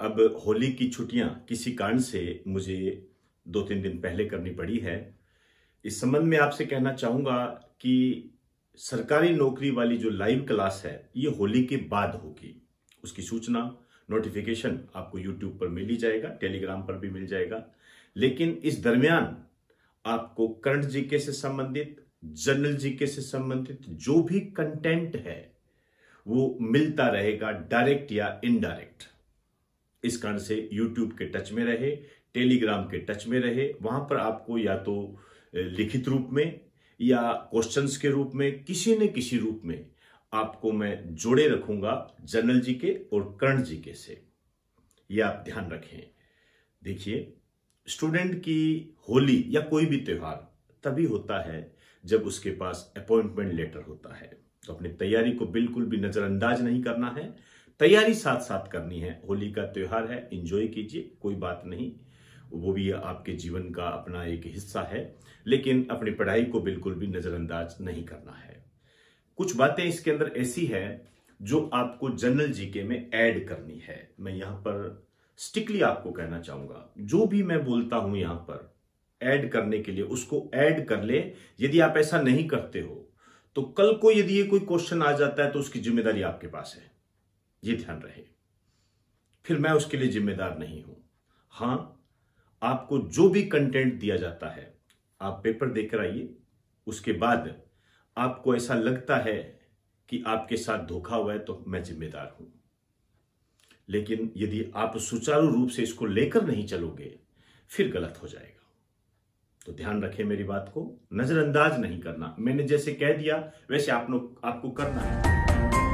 अब होली की छुट्टियाँ किसी कारण से मुझे दो तीन दिन पहले करनी पड़ी है। इस संबंध में आपसे कहना चाहूँगा कि सरकारी नौकरी वाली जो लाइव क्लास है, ये होली के बाद होगी। उसकी सूचना नोटिफिकेशन आपको यूट्यूब पर मिल ही जाएगा टेलीग्राम पर भी मिल जाएगा। लेकिन इस दरमियान आपको करंट जीके से संबंधित जनरल जीके से संबंधित जो भी कंटेंट है, वो मिलता रहेगा डायरेक्ट या इनडायरेक्ट इस कारण से यूट्यूब के टच में रहे टेलीग्राम के टच में रहे। वहाँ पर आपको या तो लिखित रूप में या क्वेश्चंस के रूप में, किसी न किसी रूप में आपको मैं जोड़े रखूँगा जनरल जी के और कर्ण जी के से। यह आप ध्यान रखें। देखिए स्टूडेंट की होली या कोई भी त्योहार, तभी होता है जब उसके पास अपॉइंटमेंट लेटर होता है। तो अपनी तैयारी को बिल्कुल भी नजरअंदाज नहीं करना है। तैयारी साथ साथ करनी है। होली का त्योहार है इंजॉय कीजिए, कोई बात नहीं। वो भी आपके जीवन का अपना एक हिस्सा है, लेकिन अपनी पढ़ाई को बिल्कुल भी नजरअंदाज नहीं करना है। कुछ बातें इसके अंदर ऐसी है जो आपको जनरल जीके में ऐड करनी है। मैं यहाँ पर स्टिकली आपको कहना चाहूँगा, जो भी मैं बोलता हूँ यहाँ पर, ऐड करने के लिए, उसको ऐड कर ले। यदि आप ऐसा नहीं करते हो तो कल को यदि ये कोई क्वेश्चन आ जाता है तो उसकी ज़िम्मेदारी आपके पास है। ये ध्यान रहे। फिर मैं उसके लिए जिम्मेदार नहीं हूँ। हाँ, आपको जो भी कंटेंट दिया जाता है, आप पेपर देकर आइए। उसके बाद आपको ऐसा लगता है कि आपके साथ धोखा हुआ है तो मैं जिम्मेदार हूँ। लेकिन यदि आप सुचारू रूप से इसको लेकर नहीं चलोगे, फिर गलत हो जाएगा। तो ध्यान रखें मेरी बात को। नजरअंदाज नहीं करना। मैंने जैसे कह दिया, वैसे आप लोग, आपको करना है।